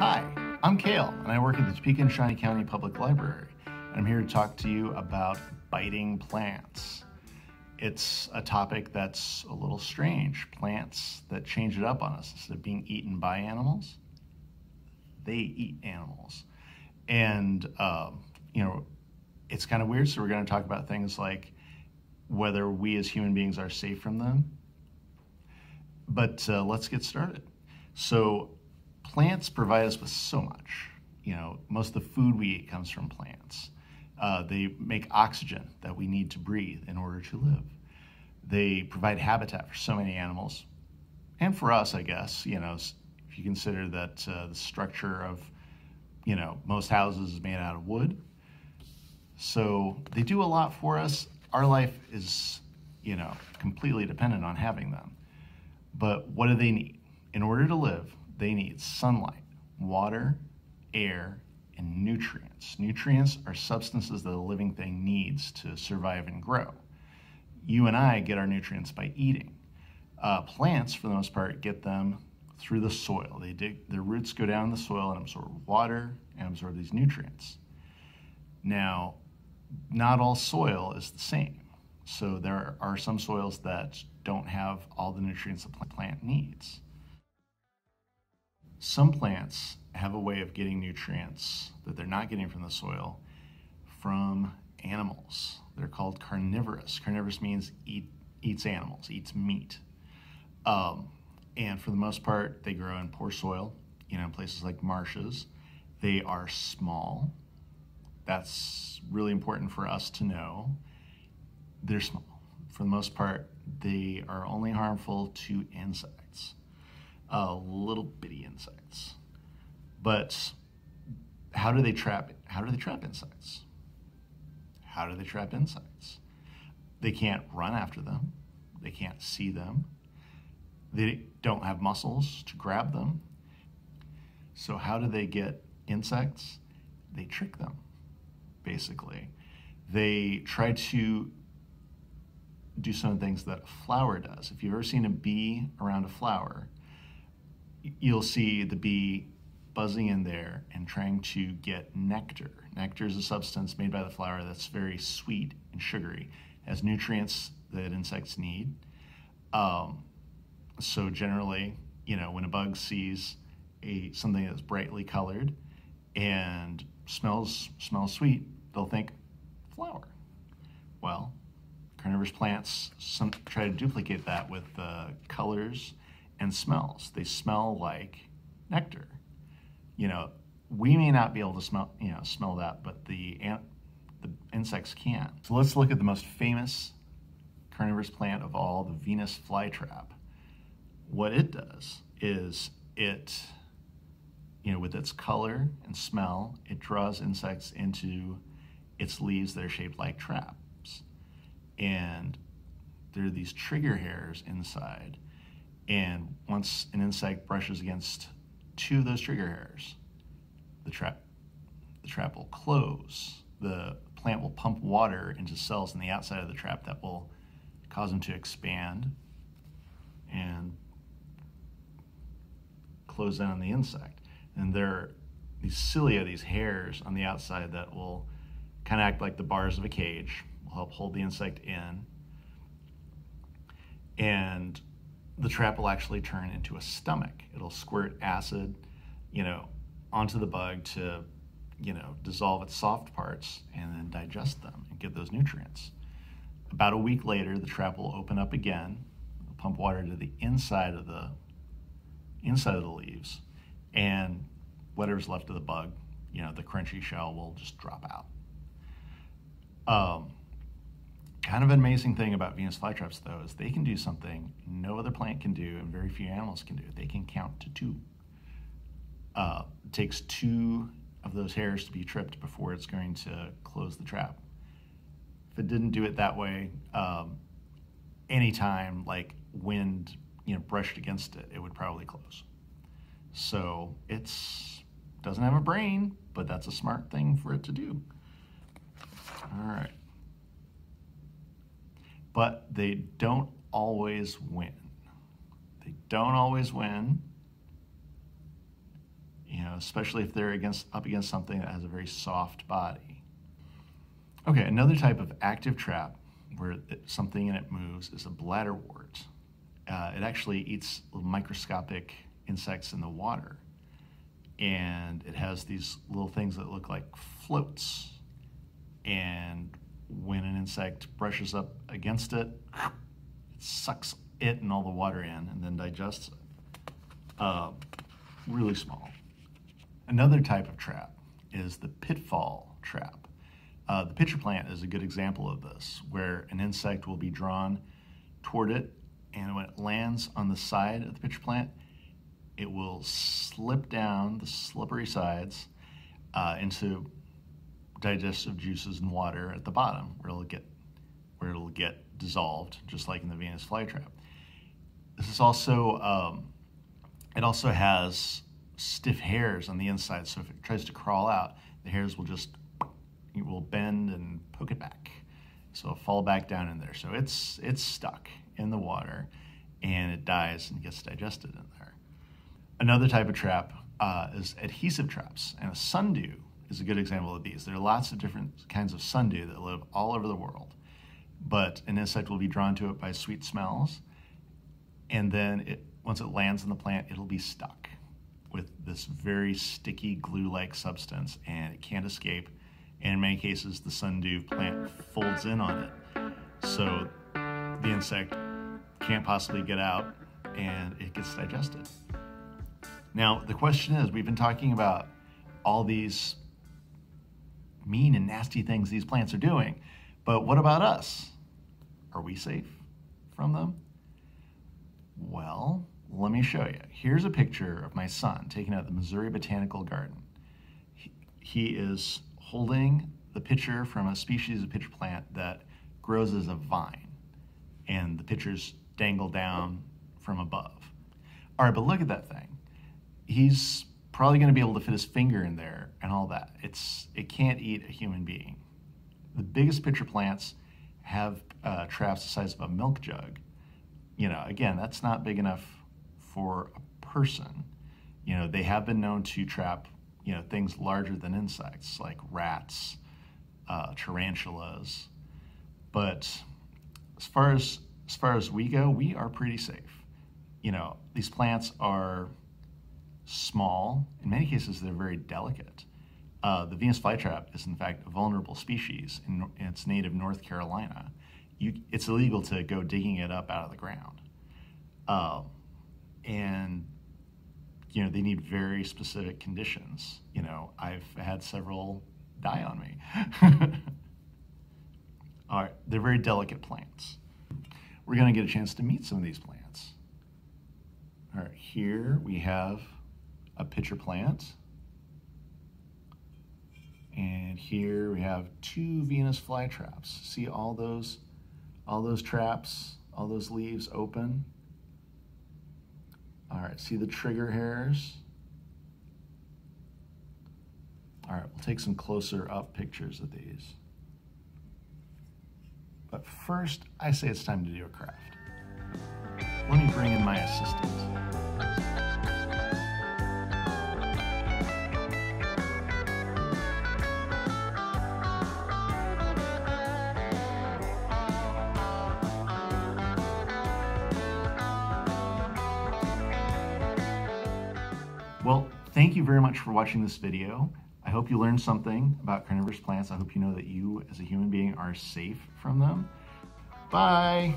Hi, I'm Cale, and I work at the Topeka and Shawnee County Public Library. And I'm here to talk to you about biting plants. It's a topic that's a little strange. Plants that change it up on us. Instead of being eaten by animals, they eat animals. And, um, you know, it's kind of weird. So, we're going to talk about things like whether we as human beings are safe from them. But uh, let's get started. So, plants provide us with so much. You know, most of the food we eat comes from plants. Uh, they make oxygen that we need to breathe in order to live. They provide habitat for so many animals, and for us, I guess. You know, if you consider that uh, the structure of, you know, most houses is made out of wood. So they do a lot for us. Our life is, you know, completely dependent on having them. But what do they need? In order to live, they need sunlight, water, air, and nutrients. Nutrients are substances that a living thing needs to survive and grow. You and I get our nutrients by eating. Uh, plants, for the most part, get them through the soil. They dig, their roots go down the soil and absorb water and absorb these nutrients. Now, not all soil is the same. So there are some soils that don't have all the nutrients the plant needs. Some plants have a way of getting nutrients that they're not getting from the soil from animals. They're called carnivorous. Carnivorous means eat, eats animals, eats meat. Um, and for the most part, they grow in poor soil, you know, in places like marshes. They are small. That's really important for us to know. They're small. For the most part, they are only harmful to insects uh, little bitty insects. But how do they trap? How do they trap insects? How do they trap insects? They can't run after them. They can't see them. They don't have muscles to grab them. So how do they get insects? They trick them, basically. They try to do some things that a flower does. If you've ever seen a bee around a flower, you'll see the bee buzzing in there and trying to get nectar. Nectar is a substance made by the flower that's very sweet and sugary, has nutrients that insects need. Um, so generally, you know, when a bug sees a something that's brightly colored and smells smells sweet, they'll think flower. Well, carnivorous plants some, try to duplicate that with uh, colors and smells. They smell like nectar. You know, we may not be able to smell, you know, smell that, but the ant, the insects can. So let's look at the most famous carnivorous plant of all, the Venus flytrap. What it does is it, you know, with its color and smell, it draws insects into its leaves that are shaped like traps. And there are these trigger hairs inside and once an insect brushes against two of those trigger hairs, the trap, the trap will close. The plant will pump water into cells in the outside of the trap that will cause them to expand and close on the insect. And there are these cilia, these hairs on the outside that will kind of act like the bars of a cage, will help hold the insect in. And the trap will actually turn into a stomach. It'll squirt acid, you know, onto the bug to, you know, dissolve its soft parts and then digest them and get those nutrients. About a week later, the trap will open up again, pump water to the inside of the inside of the leaves, and whatever's left of the bug, you know, the crunchy shell will just drop out. Um, kind of an amazing thing about Venus flytraps, though, is they can do something no other plant can do and very few animals can do. They can count to two. Uh, it takes two of those hairs to be tripped before it's going to close the trap. If it didn't do it that way, um, anytime like wind you know brushed against it, it would probably close. So it's doesn't have a brain, but that's a smart thing for it to do. All right but they don't always win. They don't always win. you know, especially if they're against up against something that has a very soft body. Okay, another type of active trap where something in it moves is a bladderwort. Uh, it actually eats microscopic insects in the water. And it has these little things that look like floats. And when an insect brushes up against it, it sucks it and all the water in and then digests it. Uh, really small. Another type of trap is the pitfall trap. Uh, the pitcher plant is a good example of this, where an insect will be drawn toward it, and when it lands on the side of the pitcher plant, it will slip down the slippery sides uh, into digestive juices and water at the bottom, where it'll get where it'll get dissolved, just like in the Venus flytrap. This is also um, it also has stiff hairs on the inside, so if it tries to crawl out, the hairs will just it will bend and poke it back. So it'll fall back down in there. So it's it's stuck in the water and it dies and gets digested in there. Another type of trap uh, is adhesive traps, and a sundew is a good example of these. There are lots of different kinds of sundew that live all over the world, but an insect will be drawn to it by sweet smells, and then it, once it lands in the plant, it'll be stuck with this very sticky glue-like substance, and it can't escape. And in many cases, the sundew plant folds in on it, so the insect can't possibly get out, and it gets digested. Now, the question is, we've been talking about all these mean and nasty things these plants are doing. But what about us? Are we safe from them? Well, let me show you. Here's a picture of my son taken at the Missouri Botanical Garden. He, he is holding the pitcher from a species of pitcher plant that grows as a vine, and the pitchers dangle down from above. All right, but look at that thing. He's probably going to be able to fit his finger in there and all that. It's it can't eat a human being. The biggest pitcher plants have uh, traps the size of a milk jug. You know, again, that's not big enough for a person. You know, they have been known to trap you know things larger than insects like rats, uh, tarantulas, but as far as as far as we go, we are pretty safe. You know, these plants are small. In many cases, they're very delicate. Uh, the Venus flytrap is, in fact, a vulnerable species in, in its native North Carolina. You, it's illegal to go digging it up out of the ground. Uh, and, you know, they need very specific conditions. You know, I've had several die on me. All right, they're very delicate plants. We're going to get a chance to meet some of these plants. All right, here we have a pitcher plant. And here we have two Venus flytraps. See all those, all those traps, all those leaves open? All right, see the trigger hairs? All right, we'll take some closer up pictures of these. But first, I say it's time to do a craft. Let me bring in my assistant. Well, thank you very much for watching this video. I hope you learned something about carnivorous plants. I hope you know that you as a human being are safe from them. Bye.